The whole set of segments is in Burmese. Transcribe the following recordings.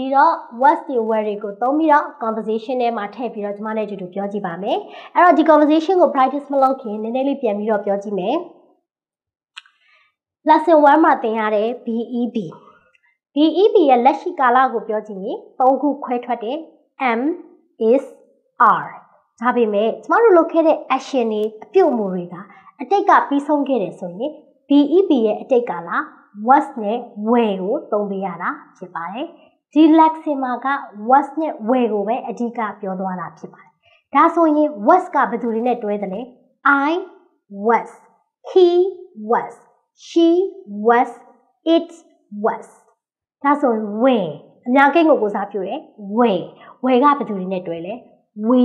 ဒီတော့ was တွေ were တွေကိုသုံးပြီးတော့ conversation ထဲမှာထည့်ပြီးတော့ကျွန်မနဲ့အတူတူပြောကြည့်ပါမယ်အဲ့တော့ဒီ conversation ကို practice မလုပ်ခင်နည်းနည်းလေးပြန်ပြီးတော့ပြောကြည့်မယ် lesson 1မှာသင်ရတဲ့ BEB BEB ရဲ့လက်ရှိကာလကိုပြောကြည့်ရင်၃ခုခွဲထွက်တယ် M is R ဒါပေမဲ့ကျမတို့လုပ်ခဲ့တဲ့ action တွေအပြုတ်အမူတွေကအတိတ်ကပြီးဆုံးခဲ့တယ်ဆိုရင် BEB ရဲ့အတိတ်ကာလ was နဲ့ were ကိုသုံးပေးရတာဖြစ်ပါတယ် ဒီ lesson မှာက was နဲ့ were ကိုပဲအဓိကပြောသွားတာဖြစ်ပါတယ်ဒါဆိုရင် was ကဘယ်သူတွေနဲ့တွဲတယ်လဲ I was he was she was it was ဒါဆိုရင် were အများကိန်းကိုကိုစားပြုတယ် were were ကဘယ်သူတွေနဲ့တွဲလဲ we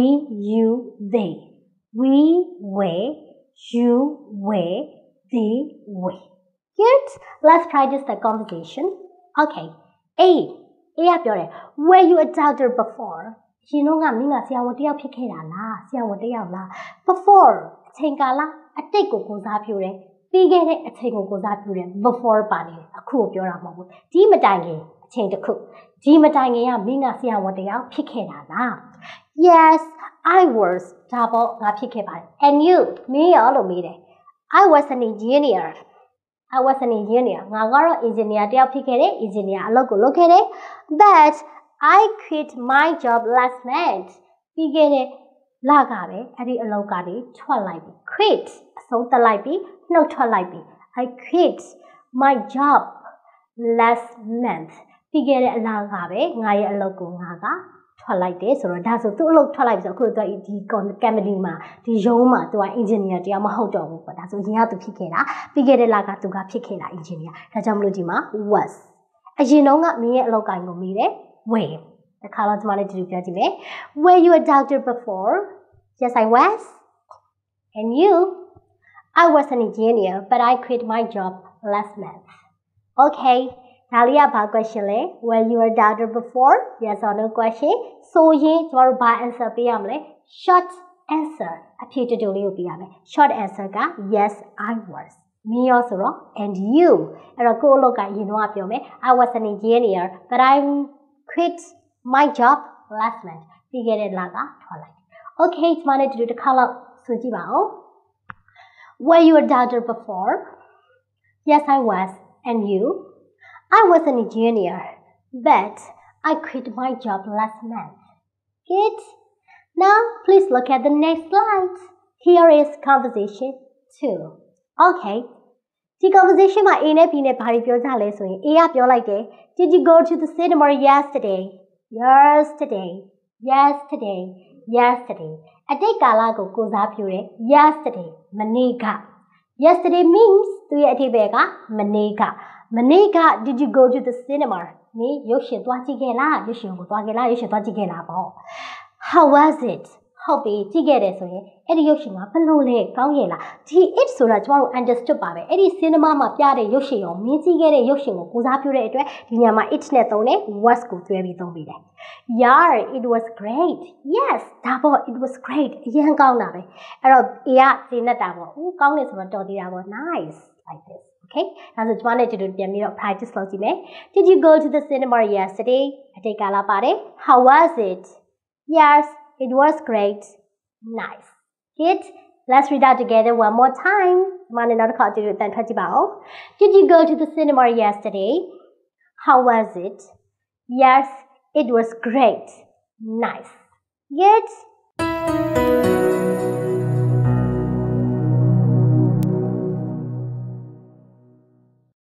you they we were you were they were good let's try this the conversation okay a a ကပြောတယ် were you a doctor before ရှင်တို့ကမင်းကဆရာဝန်တယောက်ဖြစ်ခဲ့တာလားဆရာဝန်တယောက်လား before အချိန်ကာလအတိတ်ကိုကိုစားပြုတယ်ပြီးခဲ့တဲ့အချိန်ကိုကိုစားပြုတယ် before ပါနေတယ်အခုကိုပြောတာမဟုတ်ဘူးဒီမတိုင်ခင်အချိန်တစ်ခုဒီမတိုင်ခင်ကမင်းကဆရာဝန်တယောက်ဖြစ်ခဲ့တာလား yes i was ဒါပေါ့ငါဖြစ်ခဲ့ပါတယ် and you မင်းရောလို့မေးတယ် i was an engineer I was an engineer ငါကတော့ engineer တယောက်ဖြစ်ခဲ့တယ် engineer အလုပ်ကိုလုပ်ခဲ့တယ် but I quit my job last month ပြီးခဲ့တဲ့လကပဲအဲ့ဒီအလုပ်ကနေထွက်လိုက်ပြီ quit အဆုံးသတ်လိုက်ပြီနှုတ်ထွက်လိုက်ပြီ I quit my job last month ပြီးခဲ့တဲ့အလားကပဲငါရဲ့အလုပ်ကိုငါက ထွက်လိုက်တယ်ဆိုတော့ဒါဆိုသူ့အလုပ်ထွက်လိုက်ပြီဆိုအခုသူကဒီ company မှာဒီရုံးမှာသူက engineer တရားမဟုတ်တော့ဘူးပေါ့ဒါဆိုရင်ကသူဖြစ်ခဲ့တာပြီးခဲ့တဲ့လကသူကဖြစ်ခဲ့တာ engineer ဒါကြောင့်မလို့ဒီမှာ was အရင်တော့ကမင်းရဲ့အလုပ်ကိုင်ကိုမိတယ် were တခါတော့ကျွန်မလည်းဒီလိုပြောကြည့်မယ် were you a doctor before yes i was and you i was an engineer but i quit my job last month okay ဒါလေးကဘာ question လဲ were you a doctor before yes or no question ဆိုရင်ကျမတို့ဘာ answer ပေးရမလဲ short answer အဖြေတူတူလေးကိုပေးရမယ် short answer က yes i was မင်းရောဆိုတော့ and you အဲ့တော့ကိုယ့်အလုပ်ကရင်တော့ပြောမယ် I was an engineer but I quit my job last month ပြီးခဲ့တဲ့လကထွက်လိုက် Okay ကျမနဲ့တူတူတစ်ခါလောက်ဆိုကြည့်ပါဦး Were you a doctor before Yes I was and you I was an engineer but I quit my job last month Good Now please look at the next slide Here is conversation 2 Okay ဒီ conversation မှာ A နဲ့ B နဲ့ဘာတွေပြောကြလဲဆိုရင် A ကပြောလိုက်တယ် Did you go to the cinema yesterday? Yesterday. Yesterday. Yesterday. အတိတ်ကာလကိုကိုစားပြုတယ် yesterday မနေ့က yesterday means သူရဲ့အဓိပ္ပာယ်ကမနေ့က မနေ့က did you go to the cinema နေရုပ်ရှင်သွားကြည့်ခဲ့လားရုပ်ရှင်ကိုသွားခဲ့လားရုပ်ရှင်သွားကြည့်ခဲ့လားပေါ့ how was it ဟုတ်ပြီကြည့်ခဲ့တယ်ဆိုရင်အဲ့ဒီရုပ်ရှင်ကဘလို့လဲကောင်းရဲ့လားဒီ it ဆိုတာကျမတို့ understood ပါပဲအဲ့ဒီ cinema မှာပြတဲ့ရုပ်ရှင်ရောမြင်ကြည့်ခဲ့တဲ့ရုပ်ရှင်ကိုကိုစားပြုတဲ့အတွက်ဒီညမှာ it နဲ့သုံးတယ် was ကိုတွဲပြီးသုံးပြီးတယ် yeah it was great yes ဒါပေါ့ it was great အရင်ကောင်းတာပဲအဲ့တော့ A ကကျေနပ်တာပေါ့ဦးကောင်းတယ်ဆိုတော့တော်သေးတာပေါ့ nice like this Okay, that's one attitude practice Did you go to the cinema yesterday? How was it? Yes, it was great. Nice. Good. Let's read out together one more time. Did you go to the cinema yesterday? How was it? Yes, it was great. Nice. Good.